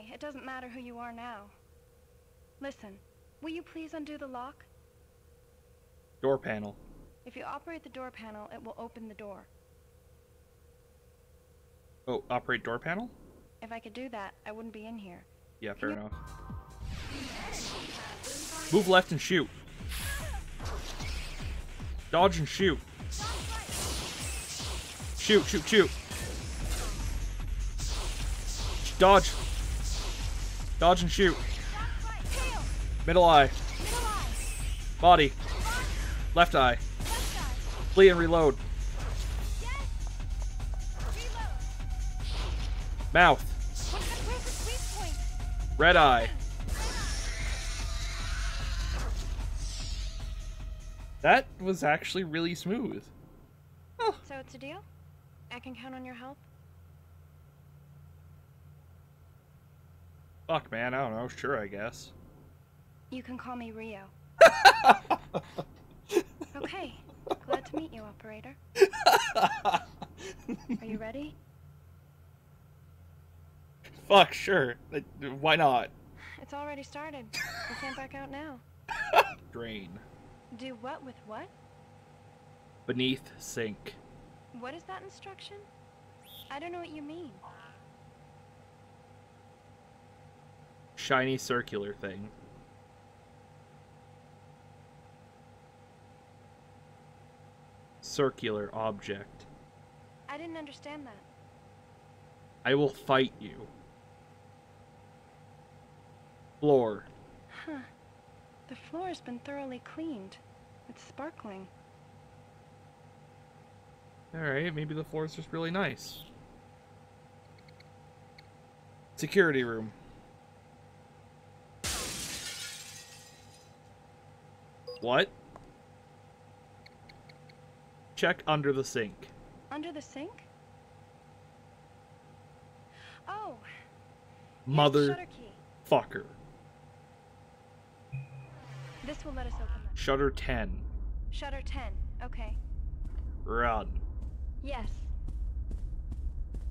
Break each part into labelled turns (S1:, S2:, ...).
S1: way. It doesn't matter who you are now. Listen, will you please undo the lock?
S2: Door panel.
S1: If you operate the door panel, it will open the door.
S2: Oh, operate door panel?
S1: If I could do that, I wouldn't be in here.
S2: Yeah, fair enough. Move left and shoot. Dodge and shoot. Shoot, shoot, shoot. Dodge. Dodge and shoot. Middle eye. Body. Left eye. Flee and reload. Mouth. Red eye. That was actually really smooth. Oh.
S1: So it's a deal? I can count on your help?
S2: Fuck, man. I don't know. Sure, I guess.
S1: You can call me Rio. Okay. Glad to meet you, operator. Are you ready?
S2: Fuck, sure. Why not?
S1: It's already started. We can't back out now.
S2: Drain.
S1: Do what with what?
S2: Beneath sink.
S1: What is that instruction? I don't know what you mean.
S2: Shiny circular thing. Circular object.
S1: I didn't understand that.
S2: I will fight you. Floor.
S1: Huh. The floor's been thoroughly cleaned. It's sparkling.
S2: Alright, maybe the floor is just really nice. Security room. What? Check under the sink.
S1: Under the sink? Oh,
S2: Mother
S1: shutter key.
S2: fucker.
S1: This will let us open them.
S2: Shutter 10.
S1: Shutter 10. Okay.
S2: Run.
S1: Yes.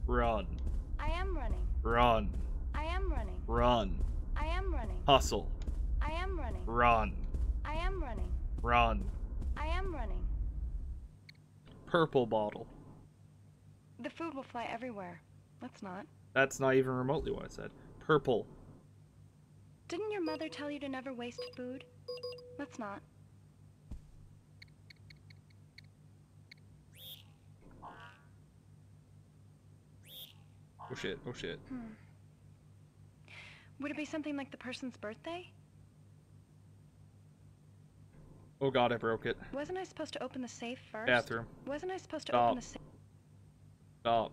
S2: Run.
S1: I am running.
S2: Run.
S1: I am running.
S2: Run.
S1: I am running.
S2: Hustle.
S1: I am running.
S2: Run.
S1: I am running.
S2: Run.
S1: I am running.
S2: Purple bottle.
S1: The food will fly everywhere. Let's not.
S2: That's not even remotely what I said. Purple.
S1: Didn't your mother tell you to never waste food? Let's not.
S2: Oh shit, oh shit.
S1: Hmm. Would it be something like the person's birthday?
S2: Oh god, I broke it.
S1: Wasn't I supposed to open the safe first?
S2: Bathroom.
S1: Wasn't I supposed to
S2: Stop.
S1: open the safe?
S2: Stop.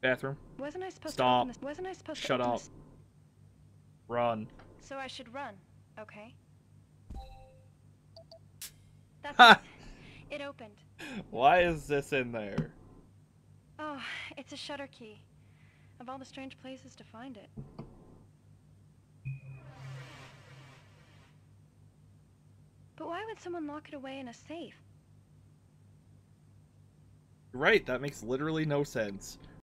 S2: Bathroom.
S1: Wasn't I supposed
S2: Stop.
S1: to open the Wasn't I supposed
S2: Shut
S1: to open
S2: up. Run.
S1: So I should run, okay? That's
S2: Ha!
S1: it. It opened.
S2: Why is this in there?
S1: Oh, it's a shutter key. Of all the strange places to find it. But why would someone lock it away in a safe?
S2: Right, that makes literally no sense.